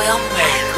will matter.